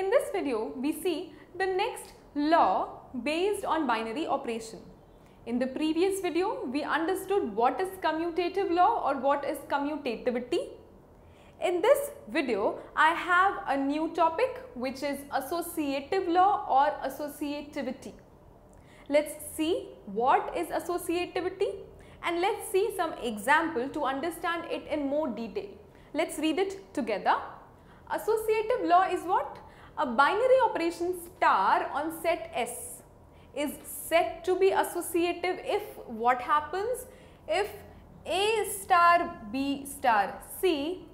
In this video, we see the next law based on binary operation. In the previous video, we understood what is commutative law or what is commutativity. In this video, I have a new topic which is associative law or associativity. Let's see what is associativity and let's see some example to understand it in more detail. Let's read it together. Associative law is what? A binary operation star on set S is said to be associative if what happens? If A star B star C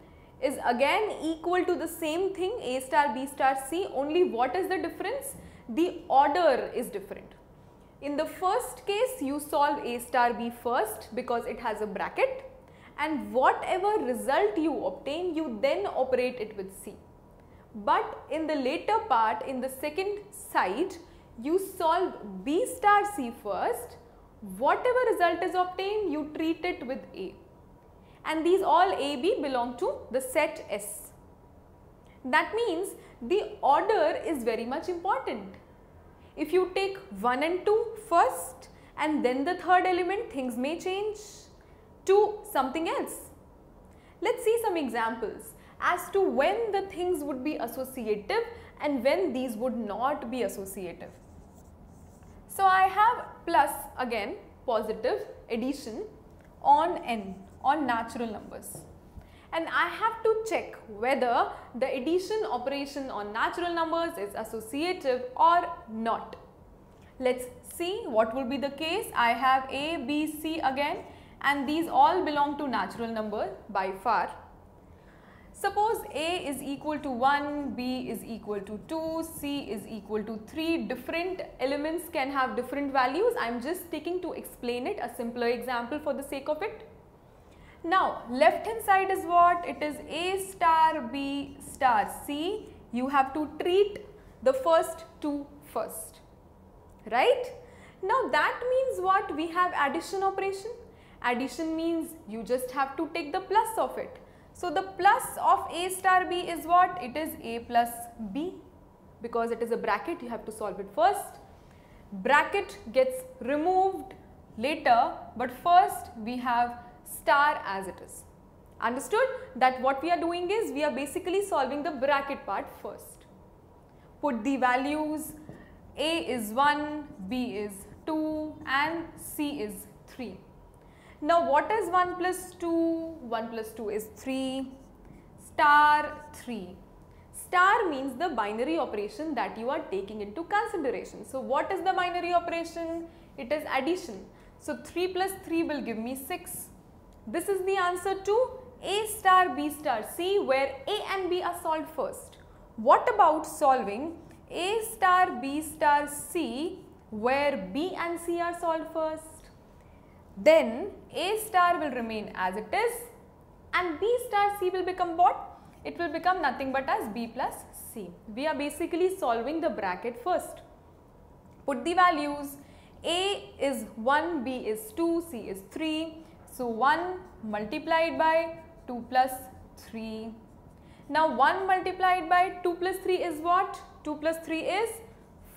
is again equal to the same thing A star B star C only what is the difference? The order is different. In the first case you solve A star B first because it has a bracket and whatever result you obtain you then operate it with C. But in the later part in the second side you solve B star C first whatever result is obtained you treat it with A and these all AB belong to the set S. That means the order is very much important. If you take 1 and 2 first and then the third element things may change to something else. Let's see some examples as to when the things would be associative and when these would not be associative. So, I have plus again positive addition on n on natural numbers and I have to check whether the addition operation on natural numbers is associative or not. Let's see what will be the case. I have A, B, C again and these all belong to natural number by far. Suppose A is equal to 1, B is equal to 2, C is equal to 3. Different elements can have different values. I am just taking to explain it a simpler example for the sake of it. Now, left hand side is what? It is A star B star C. You have to treat the first two first, right? Now, that means what? We have addition operation. Addition means you just have to take the plus of it. So, the plus of A star B is what? It is A plus B because it is a bracket you have to solve it first. Bracket gets removed later but first we have star as it is. Understood that what we are doing is we are basically solving the bracket part first. Put the values A is 1, B is 2 and C is 3. Now what is 1 plus 2? 1 plus 2 is 3, star 3. Star means the binary operation that you are taking into consideration. So what is the binary operation? It is addition. So 3 plus 3 will give me 6. This is the answer to A star B star C where A and B are solved first. What about solving A star B star C where B and C are solved first? Then A star will remain as it is and B star C will become what? It will become nothing but as B plus C. We are basically solving the bracket first. Put the values A is 1, B is 2, C is 3. So 1 multiplied by 2 plus 3. Now 1 multiplied by 2 plus 3 is what? 2 plus 3 is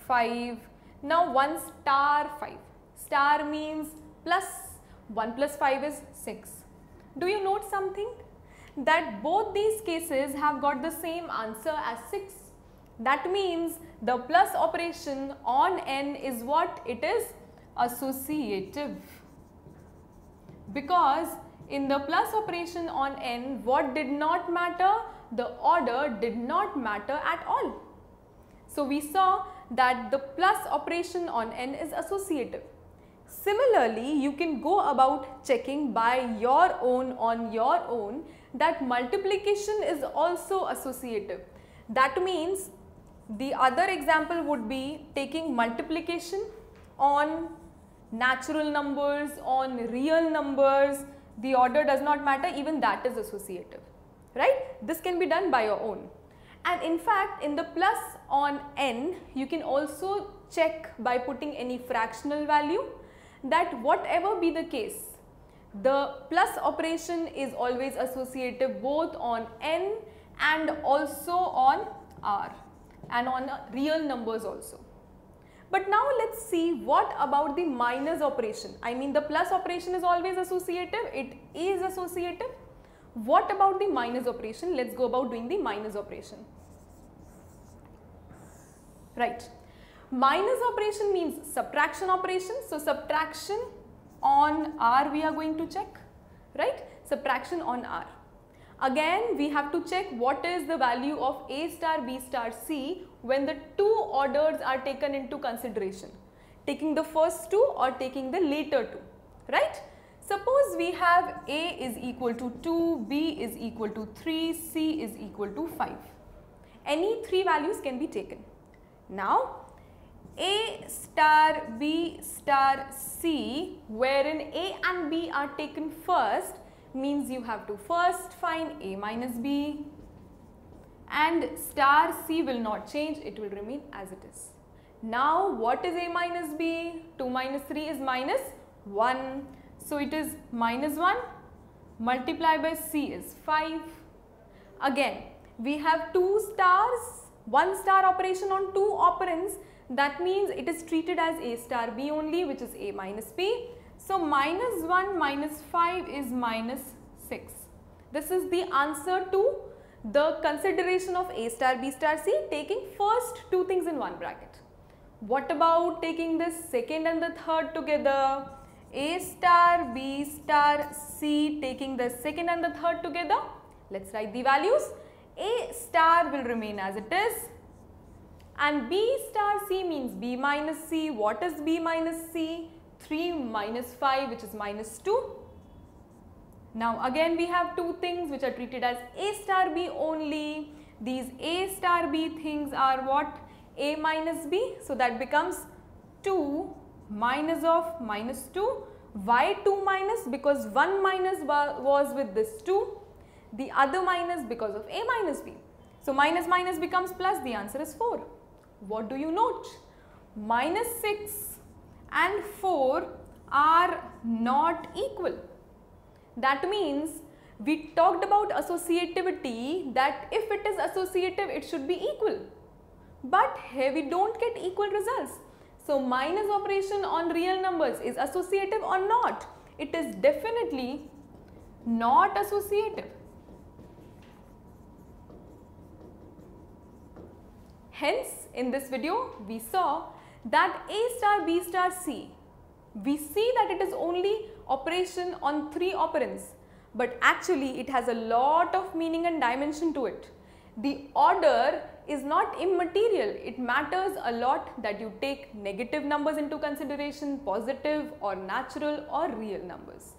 5. Now 1 star 5. Star means plus 1 plus 5 is 6. Do you note something? That both these cases have got the same answer as 6. That means the plus operation on n is what? It is associative. Because in the plus operation on n, what did not matter? The order did not matter at all. So, we saw that the plus operation on n is associative. Similarly, you can go about checking by your own on your own that multiplication is also associative. That means the other example would be taking multiplication on natural numbers, on real numbers, the order does not matter even that is associative, right. This can be done by your own. And in fact, in the plus on n, you can also check by putting any fractional value that whatever be the case, the plus operation is always associative both on n and also on r. and on real numbers also. But now let's see what about the minus operation. I mean the plus operation is always associative, it is associative. What about the minus operation? Let's go about doing the minus operation. Right. Minus operation means subtraction operation. So subtraction on R we are going to check, right? Subtraction on R. Again, we have to check what is the value of A star, B star, C when the two orders are taken into consideration. Taking the first two or taking the later two, right? Suppose we have A is equal to 2, B is equal to 3, C is equal to 5. Any three values can be taken. Now, A star, B star, C wherein A and B are taken first means you have to first find A minus B and star C will not change, it will remain as it is. Now what is A minus B? 2 minus 3 is minus 1. So it is minus 1 multiplied by C is 5. Again we have 2 stars, 1 star operation on 2 operands that means it is treated as A star B only which is A minus B so minus 1 minus 5 is minus 6. This is the answer to the consideration of A star B star C taking first two things in one bracket. What about taking this second and the third together? A star B star C taking the second and the third together. Let's write the values. A star will remain as it is and B star C means B minus C. What is B minus C? 3 minus 5 which is minus 2. Now again we have two things which are treated as A star B only. These A star B things are what? A minus B. So that becomes 2 minus of minus 2. Why 2 minus? Because 1 minus was with this 2. The other minus because of A minus B. So minus minus becomes plus. The answer is 4. What do you note? Minus 6 and 4 are not equal. That means we talked about associativity that if it is associative it should be equal. But here we don't get equal results. So minus operation on real numbers is associative or not? It is definitely not associative. Hence, in this video, we saw that A star B star C, we see that it is only operation on three operands but actually it has a lot of meaning and dimension to it. The order is not immaterial, it matters a lot that you take negative numbers into consideration, positive or natural or real numbers.